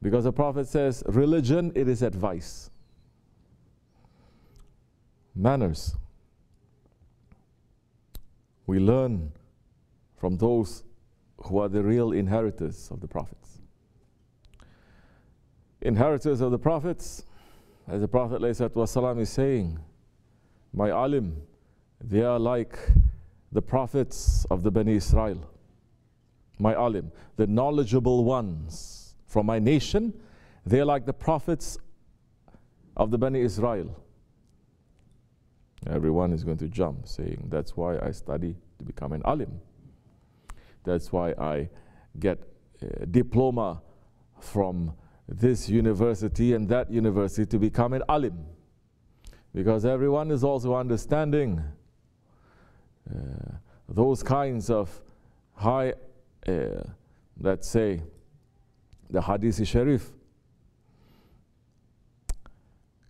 Because the Prophet says, religion, it is advice. Manners. We learn from those who are the real inheritors of the prophets. Inheritors of the prophets, as the Prophet ﷺ is saying, my alim, they are like the prophets of the Bani Israel. My alim, the knowledgeable ones from my nation, they are like the prophets of the Bani Israel. Everyone is going to jump, saying, That's why I study to become an alim. That's why I get a diploma from this university and that university to become an alim. Because everyone is also understanding uh, those kinds of high, uh, let's say, the Hadith Sharif,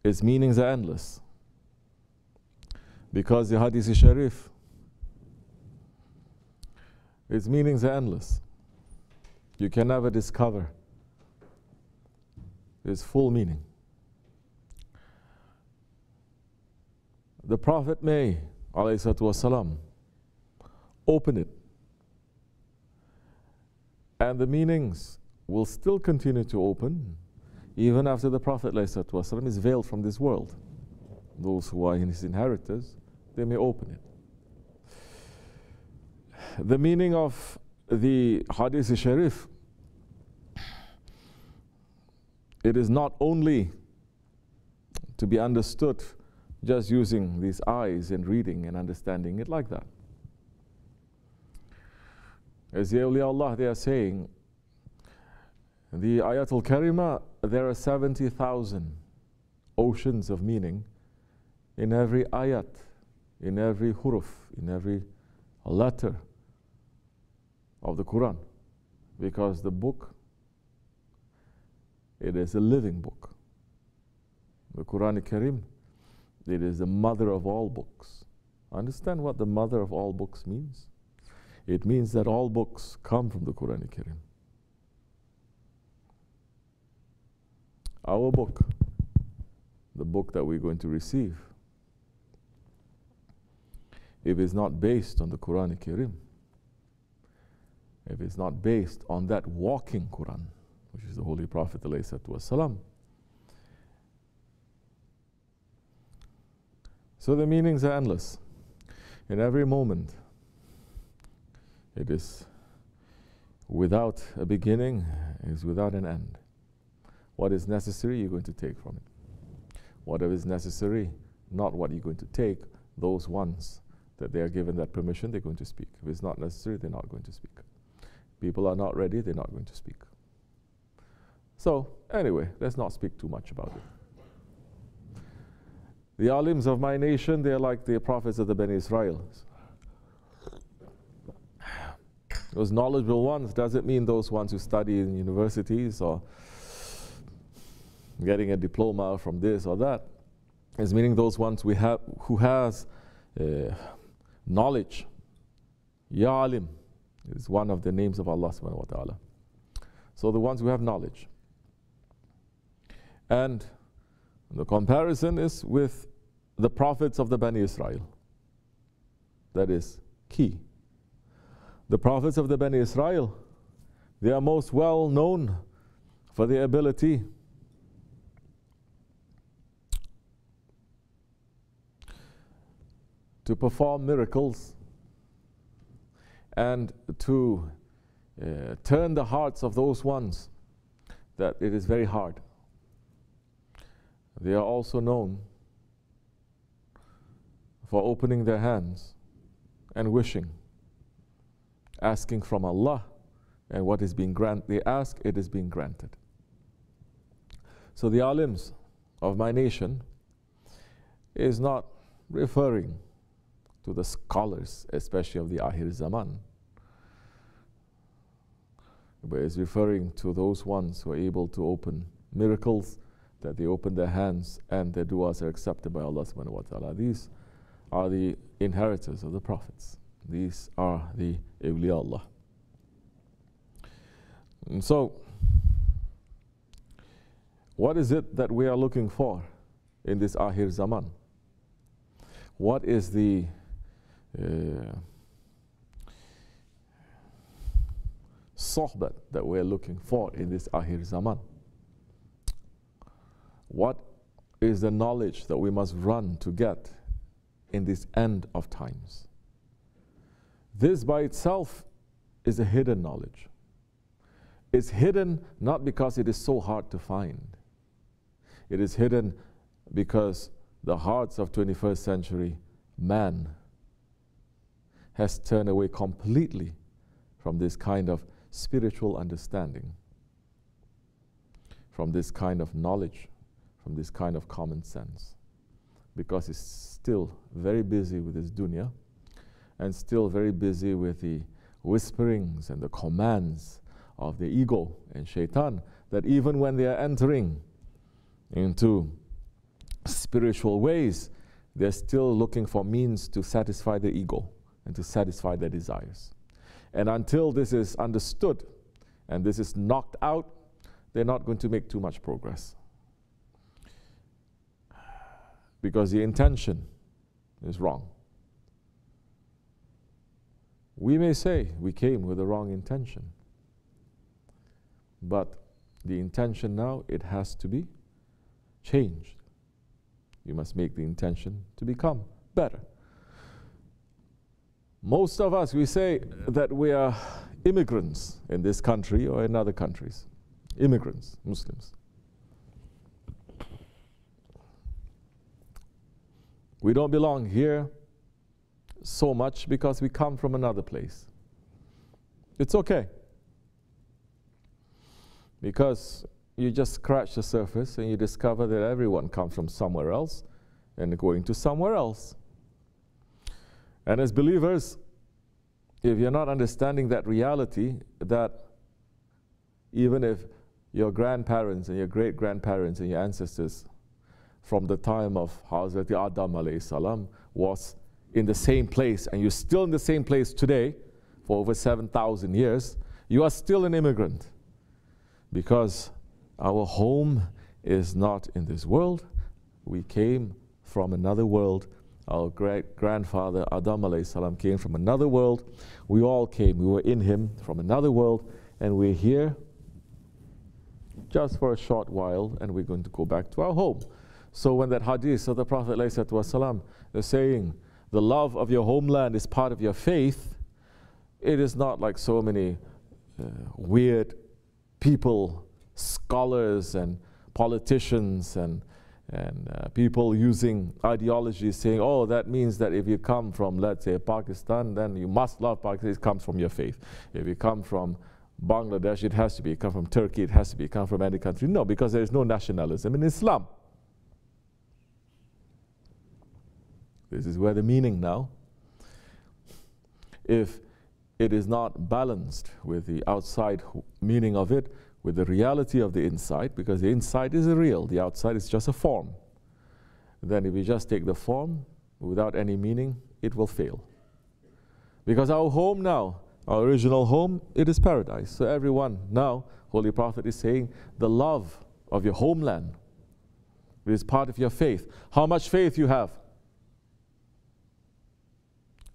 its meanings are endless. Because the Hadith Sharif, its meanings are endless. You can never discover its full meaning. The Prophet may, والسلام, open it. And the meanings will still continue to open even after the Prophet ﷺ is veiled from this world. Those who are his inheritors, they may open it. The meaning of the Hadith Sharif it is not only to be understood just using these eyes and reading and understanding it like that. As the Allah, they are saying, the Ayatul Karima, there are 70,000 oceans of meaning in every ayat, in every huruf, in every letter of the Quran. Because the book, it is a living book. The Quran Karim, it is the mother of all books. Understand what the mother of all books means? It means that all books come from the Quran Karim. our book, the book that we're going to receive, if it's not based on the Quran Karim, if it's not based on that walking Quran, which is the Holy Prophet wasalam. So the meanings are endless. In every moment, it is without a beginning, is without an end. What is necessary, you're going to take from it. Whatever is necessary, not what you're going to take, those ones that they are given that permission, they're going to speak. If it's not necessary, they're not going to speak. People are not ready, they're not going to speak. So, anyway, let's not speak too much about it. The alims of my nation, they're like the prophets of the Bani Israel. Those knowledgeable ones doesn't mean those ones who study in universities or getting a diploma from this or that is meaning those ones we have who has uh, knowledge. Ya alim is one of the names of Allah subhanahu wa ta'ala. So the ones who have knowledge. And the comparison is with the prophets of the Bani Israel. That is key. The prophets of the Bani Israel, they are most well known for their ability to perform miracles and to uh, turn the hearts of those ones that it is very hard. They are also known for opening their hands and wishing, asking from Allah, and what is being granted, they ask, it is being granted. So the alims of my nation is not referring to the scholars, especially of the Ahir Zaman, but is referring to those ones who are able to open miracles that they open their hands and their du'as are accepted by Allah subhanahu wa ta'ala. These are the inheritors of the prophets. These are the awliya Allah. And so, what is it that we are looking for in this Akhir Zaman? What is the Eh, sohbat that we're looking for in this Akhir Zaman? What is the knowledge that we must run to get in this end of times? This by itself is a hidden knowledge. It's hidden not because it is so hard to find. It is hidden because the hearts of 21st century man has turned away completely from this kind of spiritual understanding, from this kind of knowledge, from this kind of common sense, because he's still very busy with his dunya and still very busy with the whisperings and the commands of the ego and shaitan that even when they are entering into spiritual ways, they're still looking for means to satisfy the ego and to satisfy their desires. And until this is understood and this is knocked out, they're not going to make too much progress. Because the intention is wrong. We may say we came with the wrong intention. But the intention now, it has to be changed. You must make the intention to become better. Most of us, we say that we are immigrants in this country or in other countries. Immigrants, Muslims. We don't belong here so much because we come from another place. It's okay because you just scratch the surface and you discover that everyone comes from somewhere else and going to somewhere else. And as believers, if you're not understanding that reality, that even if your grandparents and your great grandparents and your ancestors from the time of Hazrat Adam salam was in the same place and you're still in the same place today for over 7,000 years, you are still an immigrant because our home is not in this world. We came from another world. Our great grandfather Adam salam came from another world. We all came. We were in him from another world, and we're here just for a short while, and we're going to go back to our home. So when that hadith of the Prophet والسلام, is saying, the love of your homeland is part of your faith, it is not like so many uh, weird people, scholars and politicians and, and uh, people using ideologies saying, oh, that means that if you come from, let's say, Pakistan, then you must love Pakistan. It comes from your faith. If you come from Bangladesh, it has to be. come from Turkey, it has to be. come from any country. No, because there is no nationalism in Islam. This is where the meaning now. If it is not balanced with the outside meaning of it, with the reality of the inside, because the inside is a real, the outside is just a form. Then, if we just take the form without any meaning, it will fail. Because our home now, our original home, it is paradise. So, everyone now, Holy Prophet is saying, the love of your homeland is part of your faith. How much faith you have?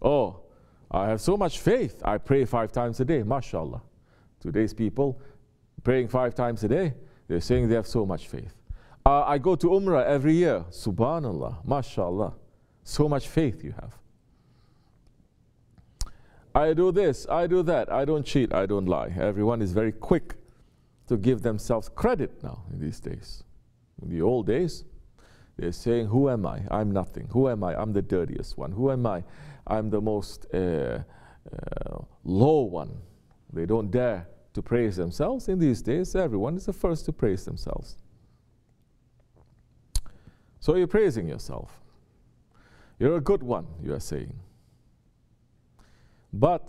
Oh, I have so much faith. I pray five times a day, mashallah. Today's people praying five times a day, they're saying they have so much faith. Uh, I go to Umrah every year. Subhanallah, mashallah. So much faith you have. I do this, I do that. I don't cheat, I don't lie. Everyone is very quick to give themselves credit now in these days. In the old days, they're saying, Who am I? I'm nothing. Who am I? I'm the dirtiest one. Who am I? I'm the most uh, uh, low one. They don't dare to praise themselves. In these days, everyone is the first to praise themselves. So you're praising yourself. You're a good one, you are saying. But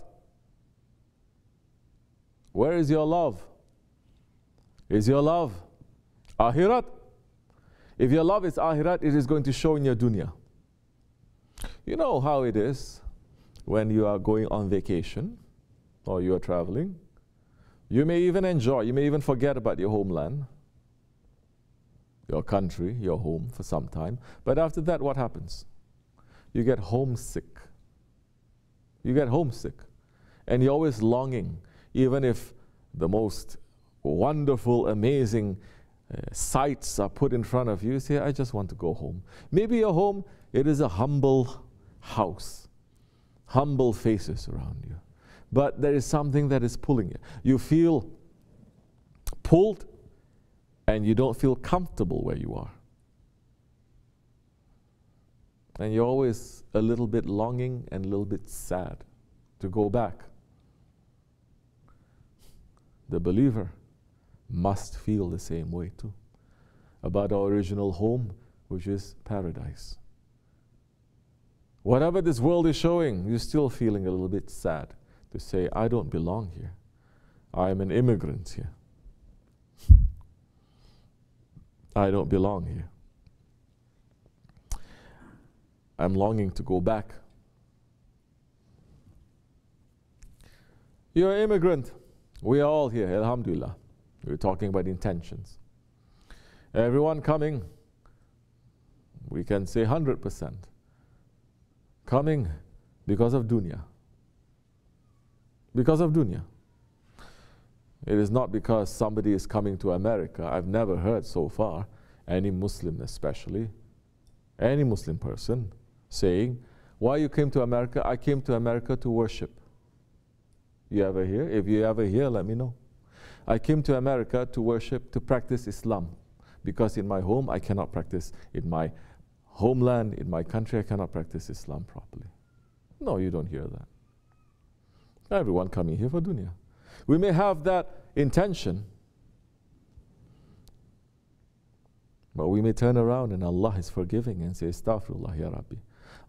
where is your love? Is your love Ahirat? If your love is Ahirat, it is going to show in your dunya. You know how it is when you are going on vacation or you are traveling. You may even enjoy, you may even forget about your homeland. your country, your home for some time. But after that, what happens? You get homesick. You get homesick. And you're always longing, even if the most wonderful, amazing uh, sights are put in front of you. You say, I just want to go home. Maybe your home, it is a humble house, humble faces around you. But there is something that is pulling you. You feel pulled and you don't feel comfortable where you are. And you're always a little bit longing and a little bit sad to go back. The believer must feel the same way too about our original home, which is paradise. Whatever this world is showing, you're still feeling a little bit sad to say, I don't belong here. I am an immigrant here. I don't belong here. I'm longing to go back. You're an immigrant. We are all here, Alhamdulillah. We're talking about intentions. Everyone coming, we can say 100%, coming because of dunya. Because of dunya. It is not because somebody is coming to America. I've never heard so far any Muslim, especially, any Muslim person saying, Why you came to America? I came to America to worship. You ever hear? If you ever hear, let me know. I came to America to worship, to practice Islam, because in my home I cannot practice, in my homeland, in my country, I cannot practice Islam properly. No, you don't hear that. Everyone coming here for dunya. We may have that intention, but we may turn around and Allah is forgiving and say, Astaghfirullah, Ya Rabbi.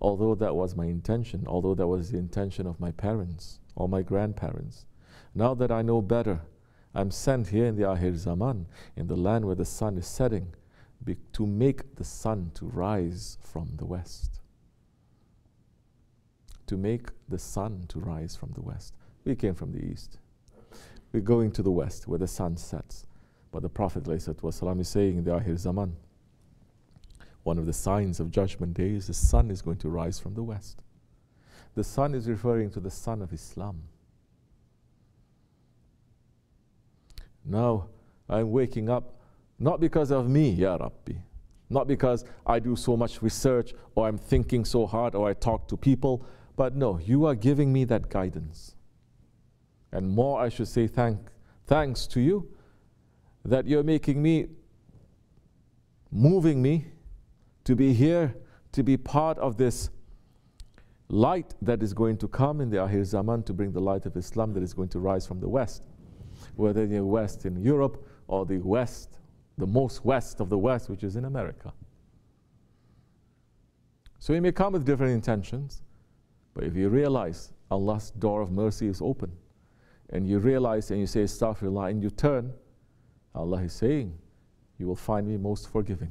Although that was my intention, although that was the intention of my parents or my grandparents, now that I know better, I'm sent here in the Akhir Zaman, in the land where the sun is setting, to make the sun to rise from the west. To make the sun to rise from the west. We came from the east. We're going to the west where the sun sets. But the Prophet ﷺ is saying in the Akhir Zaman, one of the signs of judgment day is the sun is going to rise from the west. The sun is referring to the sun of Islam. Now, I'm waking up not because of me, Ya Rabbi, not because I do so much research or I'm thinking so hard or I talk to people, but no, you are giving me that guidance and more I should say thank, thanks to you that you're making me, moving me to be here, to be part of this light that is going to come in the Akhir Zaman to bring the light of Islam that is going to rise from the West. Whether in the West in Europe or the West, the most West of the West, which is in America. So you may come with different intentions, but if you realize Allah's door of mercy is open, and you realize and you say astaghfirullah and you turn, Allah is saying, you will find me most forgiving.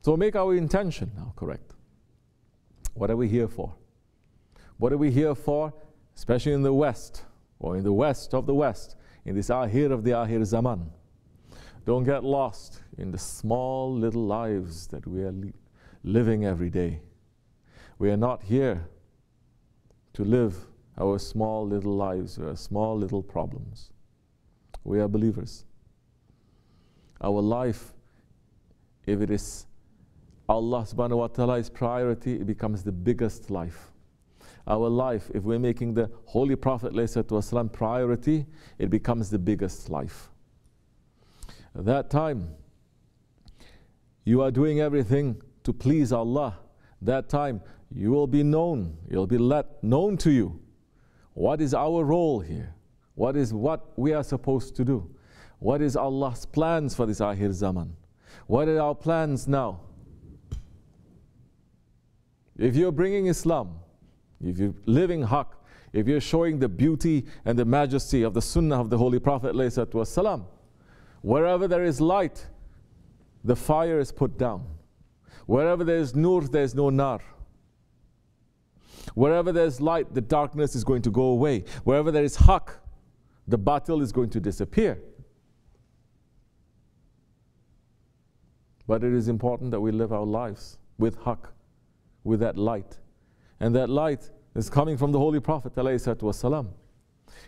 So make our intention now correct. What are we here for? What are we here for, especially in the West, or in the West of the West, in this Ahir of the Ahir Zaman? Don't get lost in the small little lives that we are li- living every day. We are not here to live our small little lives, our small little problems. We are believers. Our life, if it is Allah subhanahu wa ta'ala's priority, it becomes the biggest life. Our life, if we're making the Holy Prophet والسلام, priority, it becomes the biggest life. At that time, you are doing everything to please Allah. That time, you will be known, you'll be let known to you what is our role here? What is what we are supposed to do? What is Allah's plans for this Akhir Zaman? What are our plans now? If you're bringing Islam, if you're living Haqq, if you're showing the beauty and the majesty of the Sunnah of the Holy Prophet, والسلام, wherever there is light, the fire is put down. Wherever there is nur, there is no nar. Wherever there's light, the darkness is going to go away. Wherever there is haqq, the batil is going to disappear. But it is important that we live our lives with haqq, with that light. And that light is coming from the Holy Prophet. ﷺ.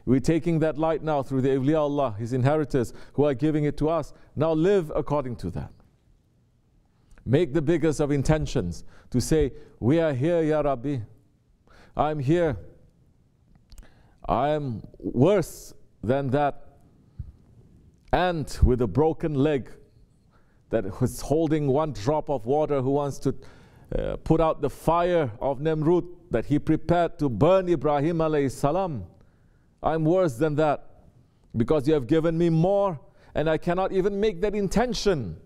We're taking that light now through the awliya Allah, His inheritors, who are giving it to us. Now live according to that. Make the biggest of intentions to say, We are here, Ya Rabbi. I'm here. I am worse than that ant with a broken leg that was holding one drop of water who wants to uh, put out the fire of Nemrut that he prepared to burn Ibrahim alayhi salam. I'm worse than that because you have given me more and I cannot even make that intention.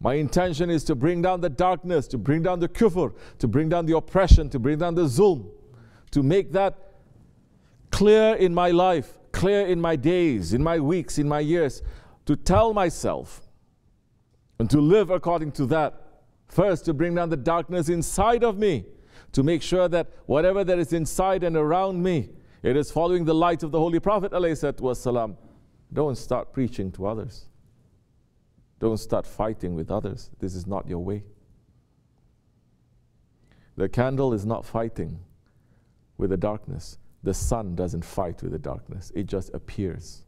My intention is to bring down the darkness, to bring down the kufr, to bring down the oppression, to bring down the zulm, to make that clear in my life, clear in my days, in my weeks, in my years, to tell myself and to live according to that. First, to bring down the darkness inside of me, to make sure that whatever that is inside and around me, it is following the light of the Holy Prophet. ﷺ. Don't start preaching to others. Don't start fighting with others. This is not your way. The candle is not fighting with the darkness. The sun doesn't fight with the darkness, it just appears.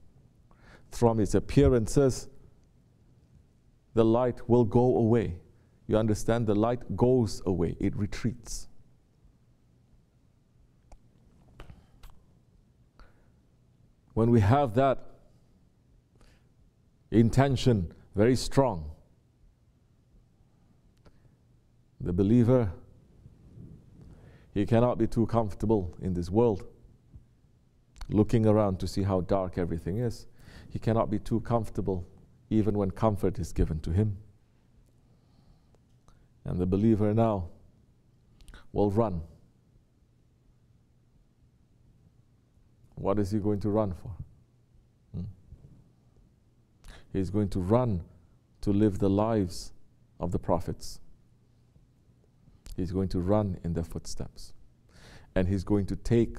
From its appearances, the light will go away. You understand? The light goes away, it retreats. When we have that intention very strong, the believer, he cannot be too comfortable in this world looking around to see how dark everything is. He cannot be too comfortable even when comfort is given to him. And the believer now will run. What is he going to run for? He's going to run to live the lives of the prophets. He's going to run in their footsteps. And he's going to take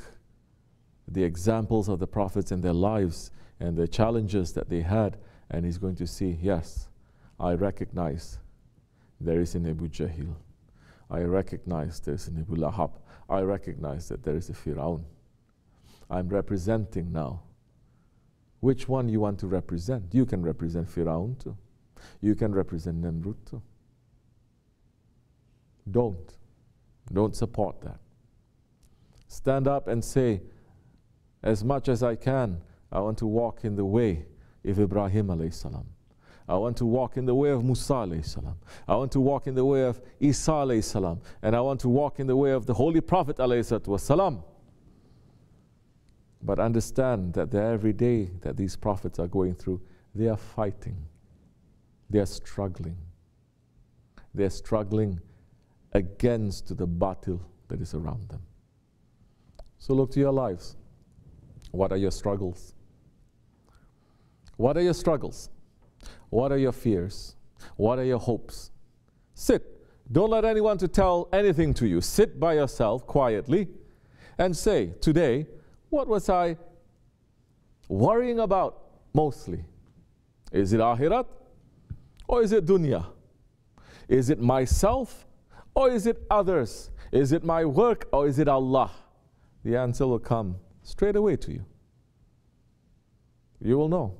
the examples of the prophets and their lives and the challenges that they had, and he's going to see, yes, I recognize there is an Abu Jahil. I recognize there's an Abu Lahab. I recognize that there is a Firaun. I'm representing now. Which one you want to represent? You can represent Firaun too. You can represent Nemrut too. Don't. Don't support that. Stand up and say, as much as I can, I want to walk in the way of Ibrahim alayhi salam. I want to walk in the way of Musa alayhi salam. I want to walk in the way of Isa alayhi salam. And I want to walk in the way of the Holy Prophet alayhi salam. But understand that every day that these prophets are going through, they are fighting. They are struggling. They are struggling against the battle that is around them. So look to your lives. What are your struggles? What are your struggles? What are your fears? What are your hopes? Sit. Don't let anyone to tell anything to you. Sit by yourself quietly and say, today, what was I worrying about mostly? Is it akhirat or is it dunya? Is it myself or is it others? Is it my work or is it Allah? The answer will come straight away to you. You will know.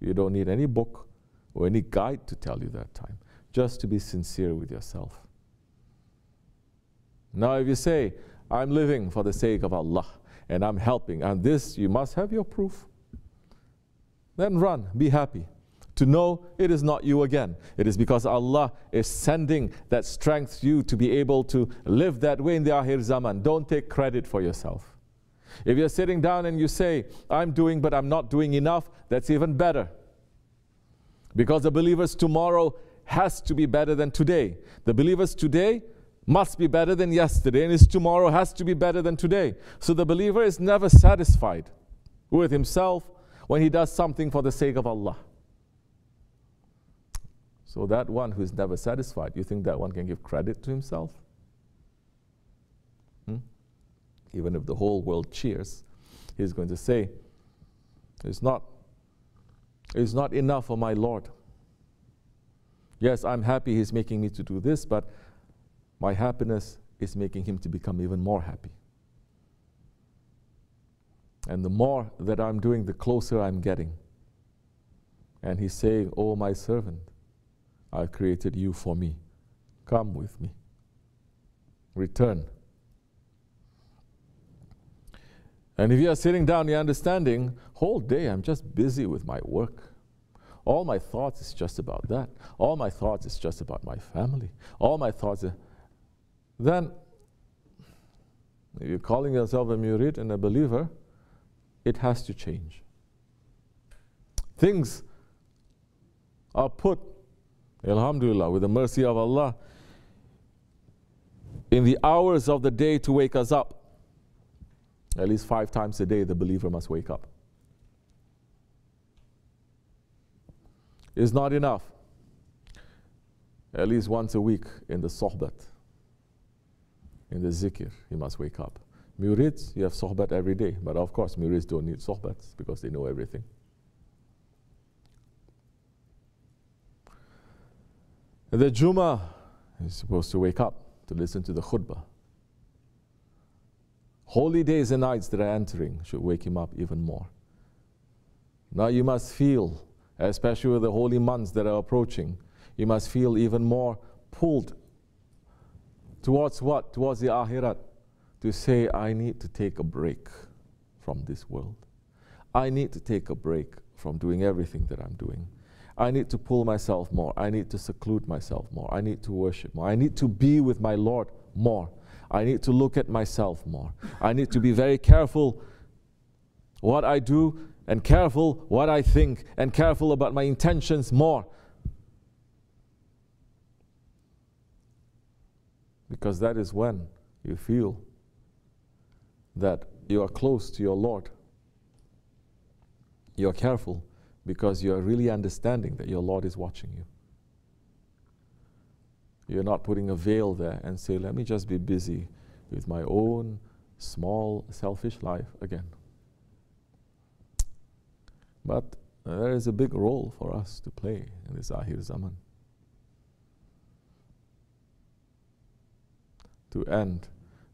You don't need any book or any guide to tell you that time. Just to be sincere with yourself. Now, if you say, I'm living for the sake of Allah and I'm helping, and this, you must have your proof. Then run, be happy. To know it is not you again. It is because Allah is sending that strength to you to be able to live that way in the Akhir Zaman. Don't take credit for yourself. If you're sitting down and you say, I'm doing, but I'm not doing enough, that's even better. Because the believers tomorrow has to be better than today. The believers today must be better than yesterday, and his tomorrow has to be better than today. So the believer is never satisfied with himself when he does something for the sake of Allah. So that one who is never satisfied, you think that one can give credit to himself? Hmm? even if the whole world cheers, he's going to say, It's not, it's not enough for my Lord. Yes, I'm happy he's making me to do this, but my happiness is making him to become even more happy. And the more that I'm doing, the closer I'm getting. And he's saying, Oh, my servant, I've created you for me. Come with me. Return. And if you are sitting down, you're understanding, whole day I'm just busy with my work. All my thoughts is just about that. All my thoughts is just about my family. All my thoughts are, then you're calling yourself a murid and a believer, it has to change. Things are put, Alhamdulillah, with the mercy of Allah, in the hours of the day to wake us up. At least five times a day, the believer must wake up. Is not enough. At least once a week in the sohbat, in the zikr, he must wake up. Murids, you have sohbat every day, but of course, murids don't need sohbats because they know everything. The Jummah is supposed to wake up to listen to the khutbah. Holy days and nights that are entering should wake him up even more. Now you must feel, especially with the holy months that are approaching, you must feel even more pulled towards what? Towards the akhirat. To say, I need to take a break from this world. I need to take a break from doing everything that I'm doing. I need to pull myself more. I need to seclude myself more. I need to worship more. I need to be with my Lord more. I need to look at myself more. I need to be very careful what I do and careful what I think and careful about my intentions more. Because that is when you feel that you are close to your Lord. You are careful because you are really understanding that your Lord is watching you. You're not putting a veil there and say, let me just be busy with my own small, selfish life again. But there is a big role for us to play in this Akhir Zaman. To end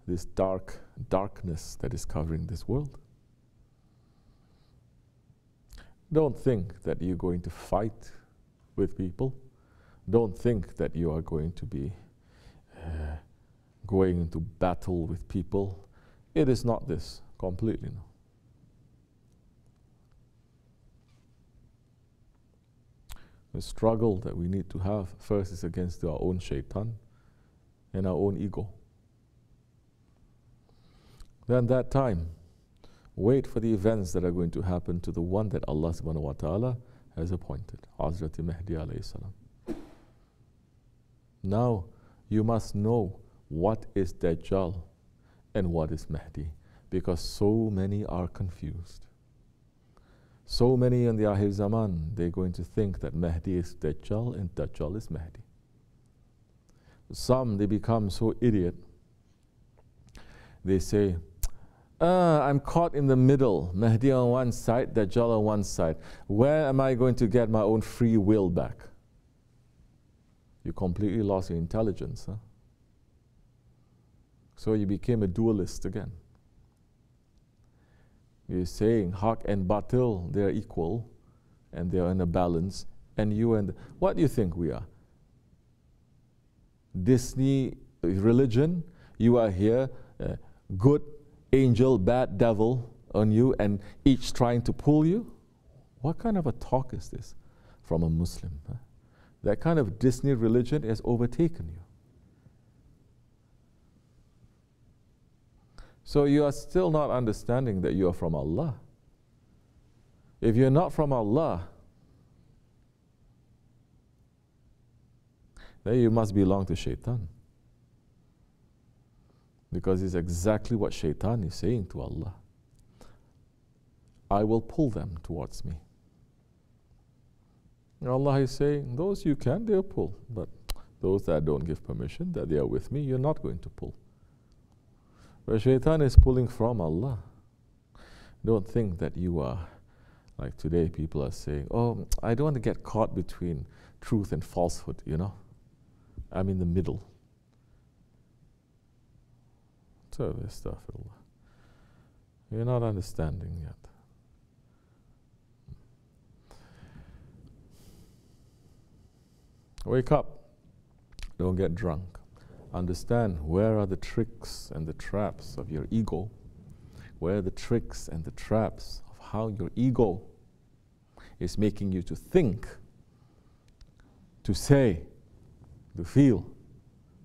this dark darkness that is covering this world. Don't think that you're going to fight with people. Don't think that you are going to be uh, going into battle with people. It is not this completely. No. The struggle that we need to have first is against our own shaitan and our own ego. Then that time, Wait for the events that are going to happen to the one that Allah subhanahu wa ta'ala has appointed, Hazrat Mahdi alayhi salam. Now you must know what is Dajjal and what is Mahdi because so many are confused. So many in the Akhir Zaman, they're going to think that Mahdi is Dajjal and Dajjal is Mahdi. Some, they become so idiot, they say, uh, I'm caught in the middle, Mahdi on one side, Dajjal on one side. Where am I going to get my own free will back? You completely lost your intelligence. Huh? So you became a dualist again. You're saying Haq and Batil, they're equal and they're in a balance. And you and what do you think we are? Disney religion, you are here, uh, good angel, bad devil on you and each trying to pull you? What kind of a talk is this from a Muslim? Huh? That kind of Disney religion has overtaken you. So you are still not understanding that you are from Allah. If you're not from Allah, then you must belong to shaitan. Because it's exactly what shaitan is saying to Allah. I will pull them towards me. Allah is saying, those you can, they'll pull. But those that don't give permission, that they are with me, you're not going to pull. But shaitan is pulling from Allah. Don't think that you are Like today, people are saying, oh, I don't want to get caught between truth and falsehood, you know? I'm in the middle. So, astaghfirullah. You're not understanding yet. Wake up. Don't get drunk. Understand where are the tricks and the traps of your ego. Where are the tricks and the traps of how your ego is making you to think, to say, to feel.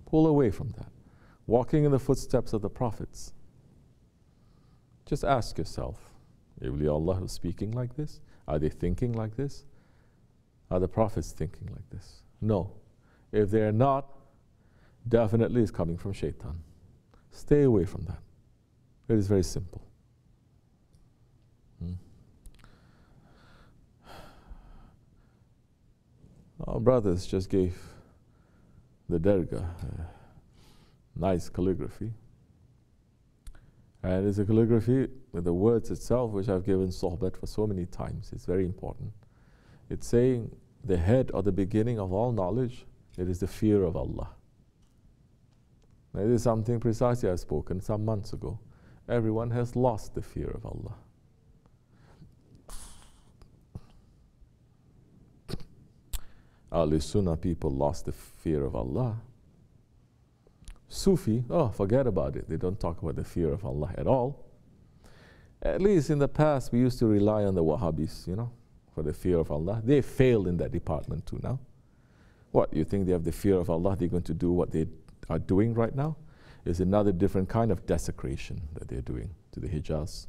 Pull away from that. Walking in the footsteps of the prophets. Just ask yourself, Awliya Allah is speaking like this? Are they thinking like this? Are the prophets thinking like this? No. If they're not, definitely it's coming from shaitan. Stay away from that. It is very simple. Hmm. Our brothers just gave the Dargah uh, nice calligraphy. And it's a calligraphy with the words itself, which I've given sohbat for so many times. It's very important. It's saying the head or the beginning of all knowledge, it is the fear of Allah. Now, this is something precisely I've spoken some months ago. Everyone has lost the fear of Allah. Ahl Sunnah people lost the fear of Allah. Sufi, oh, forget about it. They don't talk about the fear of Allah at all. At least in the past, we used to rely on the Wahhabis, you know for the fear of Allah. They failed in that department too now. What, you think they have the fear of Allah, they're going to do what they are doing right now? It's another different kind of desecration that they're doing to the Hijaz.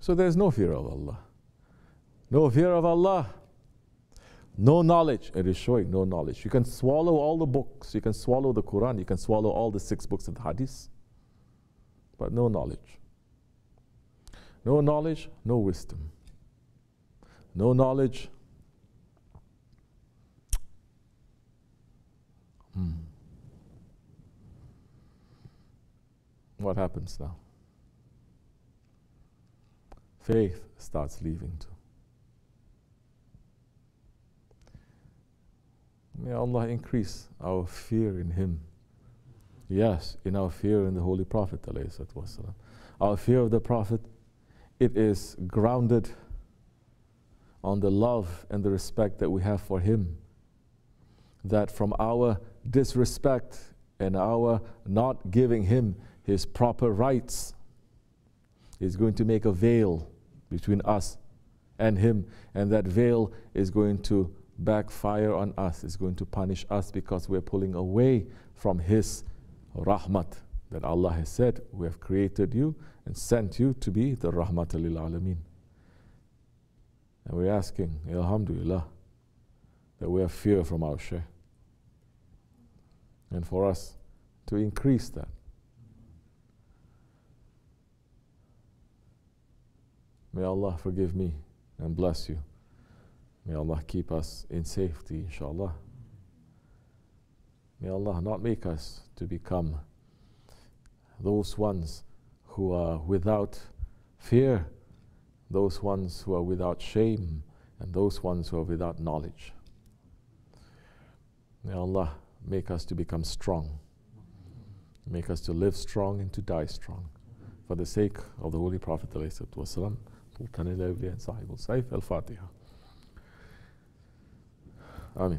So there's no fear of Allah. No fear of Allah. No knowledge. It is showing no knowledge. You can swallow all the books. You can swallow the Quran. You can swallow all the six books of the Hadith. But no knowledge. No knowledge, no wisdom. No knowledge. Hmm. What happens now? Faith starts leaving too. May Allah increase our fear in Him. Yes, in our fear in the Holy Prophet. Our fear of the Prophet it is grounded on the love and the respect that we have for Him. That from our disrespect and our not giving Him His proper rights is going to make a veil between us and Him, and that veil is going to backfire on us, is going to punish us because we're pulling away from His rahmat that Allah has said, We have created you and sent you to be the Rahmat lil Alameen. And we're asking, Alhamdulillah, that we have fear from our Shaykh. And for us to increase that. May Allah forgive me and bless you. May Allah keep us in safety, inshallah. May Allah not make us to become those ones who are without fear, those ones who are without shame, and those ones who are without knowledge. May Allah make us to become strong, make us to live strong and to die strong. For the sake of the Holy Prophet والسلام, Sultan al-Awliya and Sahib al-Saif, Al-Fatiha. Amém.